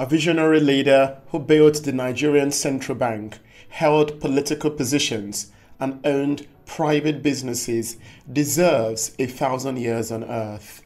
a visionary leader who built the Nigerian Central Bank, held political positions, and owned private businesses, deserves a thousand years on earth.